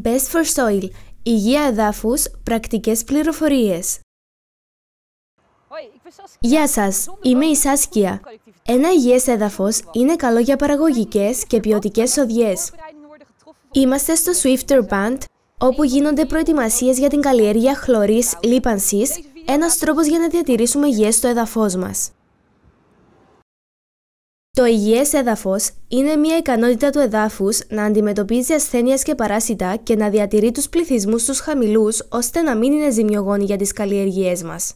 Best for Soil Υγεία εδάφους, πρακτικές πληροφορίες Γεια σας, είμαι η Σάσκια. Ένα υγιές έδαφος είναι καλό για παραγωγικές και ποιοτικές σοδιές. Είμαστε στο Swifter Band, όπου γίνονται προετοιμασίες για την καλλιέργεια χλωρής λίπανσης, ένας τρόπος για να διατηρήσουμε υγιές το έδαφος μας. Το υγιές έδαφος είναι μια ικανότητα του εδάφους να αντιμετωπίζει ασθένειες και παράσιτα και να διατηρεί τους πληθυσμούς τους χαμηλούς ώστε να μην είναι ζημιογόνοι για τις καλλιεργίες μας.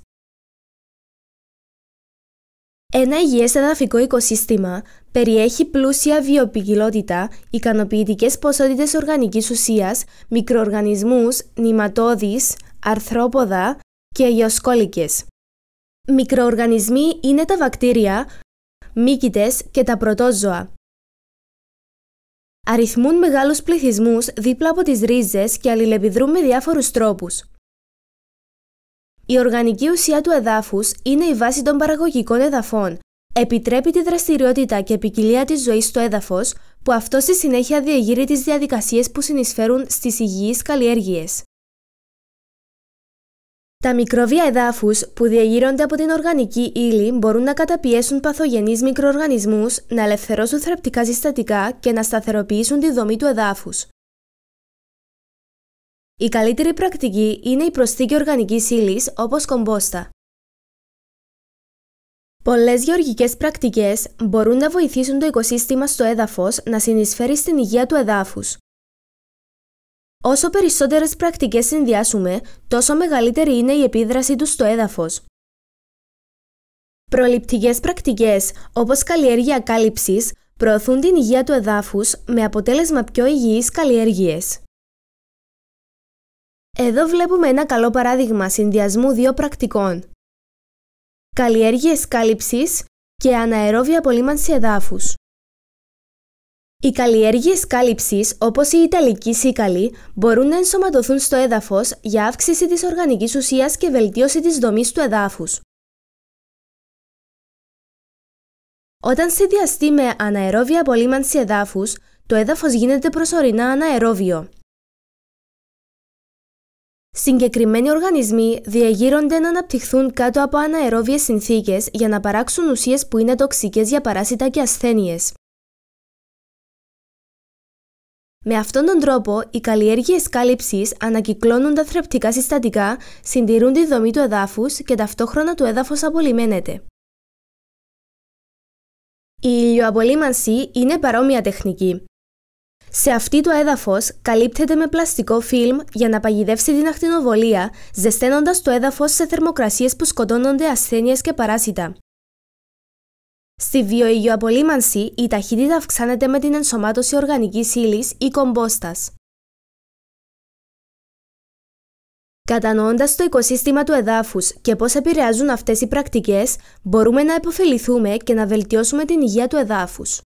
Ένα υγιές εδαφικό οικοσύστημα περιέχει πλούσια βιοπικιλότητα, ικανοποιητικές ποσότητες οργανικής ουσίας, μικροοργανισμούς, νηματώδεις, αρθρόποδα και γεωσκόλικες. Μικροοργανισμοί είναι τα βακτήρια, μύκητες και τα πρωτόζωα. Αριθμούν μεγάλους πληθυσμούς δίπλα από τις ρίζες και αλληλεπιδρούν με διάφορους τρόπους. Η οργανική ουσία του εδάφους είναι η βάση των παραγωγικών εδαφών. Επιτρέπει τη δραστηριότητα και ποικιλία της ζωής στο έδαφος, που αυτό στη συνέχεια διεγείρει τις διαδικασίες που συνεισφέρουν στις υγιείς καλλιέργειες. Τα μικρόβια εδάφους που διαγείρονται από την οργανική ύλη μπορούν να καταπιέσουν παθογενείς μικροοργανισμούς, να ελευθερώσουν θρεπτικά συστατικά και να σταθεροποιήσουν τη δομή του εδάφους. Η καλύτερη πρακτική είναι η προσθήκη οργανικής ύλης όπως κομπόστα. Πολλές γεωργικές πρακτικές μπορούν να βοηθήσουν το οικοσύστημα στο έδαφος να συνεισφέρει στην υγεία του εδάφους. Όσο περισσότερες πρακτικές συνδυάσουμε, τόσο μεγαλύτερη είναι η επίδραση τους στο έδαφος. Προληπτικές πρακτικές, όπως καλλιέργεια κάλυψης, προωθούν την υγεία του εδάφους με αποτέλεσμα πιο υγιείς καλλιέργειες. Εδώ βλέπουμε ένα καλό παράδειγμα συνδυασμού δύο πρακτικών. Καλλιέργειες κάλυψης και αναερόβια απολύμανση εδάφους. Οι καλλιέργειες κάλυψης, όπως η Ιταλική σίκαλη, μπορούν να ενσωματωθούν στο έδαφος για αύξηση της οργανικής ουσίας και βελτίωση της δομής του εδάφους. Όταν συνδυαστεί με αναερόβια απολύμανση εδάφους, το έδαφος γίνεται προσωρινά αναερόβιο. Συγκεκριμένοι οργανισμοί διαγείρονται να αναπτυχθούν κάτω από αναερόβιες συνθήκες για να παράξουν ουσίες που είναι τοξικές για παράσιτα και ασθένειες. Με αυτόν τον τρόπο, οι καλλιέργειες κάλυψης ανακυκλώνουν τα θρεπτικά συστατικά, συντηρούν τη δομή του εδάφους και ταυτόχρονα το έδαφος απολυμμένεται. Η ηλιοαπολύμανση είναι παρόμοια τεχνική. Σε αυτή το έδαφος καλύπτεται με πλαστικό φιλμ για να παγιδεύσει την ακτινοβολία, ζεσταίνοντας το έδαφος σε θερμοκρασίες που σκοτώνονται ασθένειες και παράσιτα. Στη βιοϊγειοαπολύμανση, η ταχύτητα αυξάνεται με την ενσωμάτωση οργανικής ύλης ή κομπόστας. Κατανοώντας το οικοσύστημα του εδάφους και πώς επηρεάζουν αυτές οι πρακτικές, μπορούμε να επωφεληθούμε και να βελτιώσουμε την υγεία του εδάφους.